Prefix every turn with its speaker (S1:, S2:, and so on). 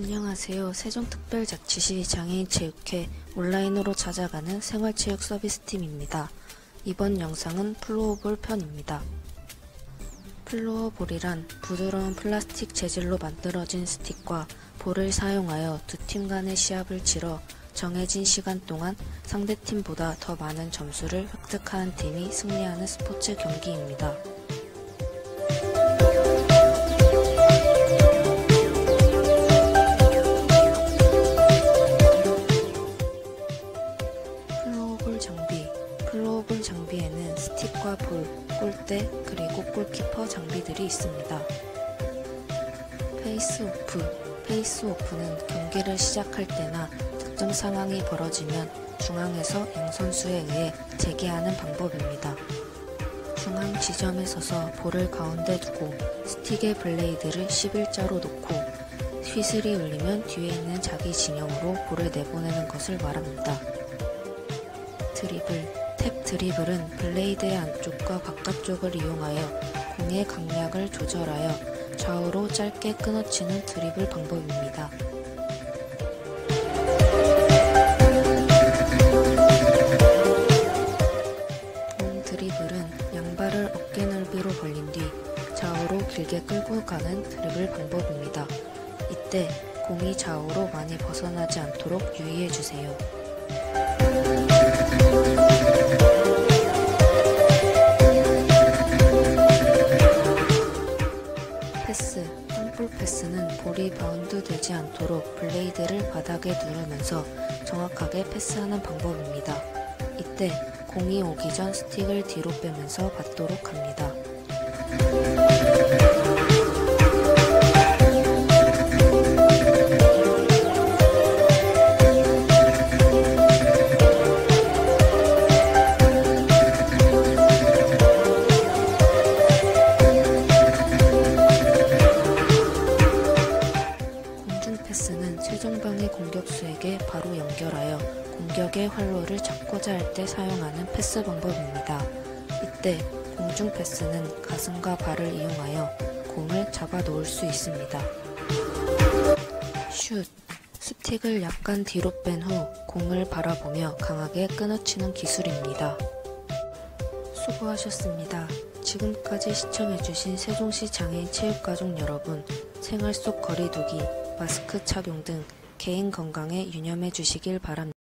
S1: 안녕하세요. 세종특별자치시 장애인체육회 온라인으로 찾아가는 생활체육 서비스팀입니다. 이번 영상은 플로어볼 편입니다. 플로어볼이란 부드러운 플라스틱 재질로 만들어진 스틱과 볼을 사용하여 두 팀 간의 시합을 치러 정해진 시간 동안 상대팀보다 더 많은 점수를 획득하는 팀이 승리하는 스포츠 경기입니다. 플로어볼 장비에는 스틱과 볼, 골대, 그리고 골키퍼 장비들이 있습니다. 페이스 오프 페이스 오프는 경기를 시작할 때나 특정 상황이 벌어지면 중앙에서 양 선수에 의해 재개하는 방법입니다. 중앙 지점에 서서 볼을 가운데 두고 스틱의 블레이드를 11자로 놓고 휘슬이 울리면 뒤에 있는 자기 진영으로 볼을 내보내는 것을 말합니다. 드리블, 탭 드리블은 블레이드의 안쪽과 바깥쪽을 이용하여 공의 강약을 조절하여 좌우로 짧게 끊어치는 드리블 방법입니다. 본 드리블은 양발을 어깨 넓이로 벌린 뒤 좌우로 길게 끌고 가는 드리블 방법입니다. 이때 공이 좌우로 많이 벗어나지 않도록 유의해 주세요. 땅볼 패스는 볼이 바운드 되지 않도록 블레이드를 바닥에 누르면서 정확하게 패스하는 방법입니다. 이때 공이 오기 전 스틱을 뒤로 빼면서 받도록 합니다. 공격수에게 바로 연결하여 공격의 활로를 잡고자 할 때 사용하는 패스 방법입니다. 이때 공중 패스는 가슴과 발을 이용하여 공을 잡아 놓을 수 있습니다. 슛 스틱을 약간 뒤로 뺀 후 공을 바라보며 강하게 끊어치는 기술입니다. 수고하셨습니다. 지금까지 시청해주신 세종시 장애인 체육가족 여러분, 생활 속 거리두기, 마스크 착용 등 개인 건강에 유념해 주시길 바랍니다.